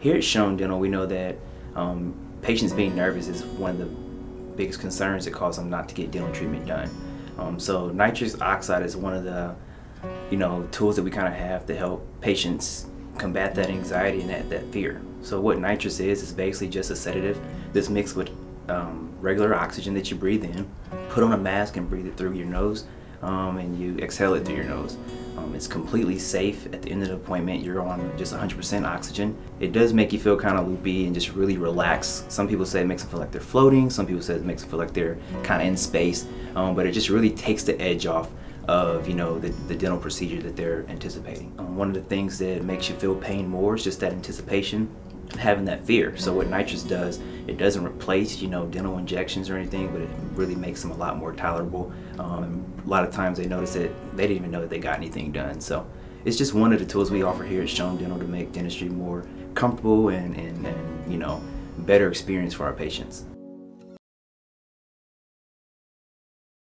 Here at Schon Dental, we know that um, patients being nervous is one of the biggest concerns that cause them not to get dental treatment done. Um, so nitrous oxide is one of the you know tools that we kind of have to help patients combat that anxiety and that, that fear. So what nitrous is is basically just a sedative that's mixed with um, regular oxygen that you breathe in, put on a mask and breathe it through your nose, um, and you exhale it through your nose. It's completely safe. At the end of the appointment, you're on just 100% oxygen. It does make you feel kind of loopy and just really relax. Some people say it makes them feel like they're floating. Some people say it makes them feel like they're kind of in space. Um, but it just really takes the edge off of you know the, the dental procedure that they're anticipating. Um, one of the things that makes you feel pain more is just that anticipation having that fear. So what nitrous does, it doesn't replace, you know, dental injections or anything, but it really makes them a lot more tolerable. Um, a lot of times they notice that they didn't even know that they got anything done. So it's just one of the tools we offer here at Schon Dental to make dentistry more comfortable and, and, and you know, better experience for our patients.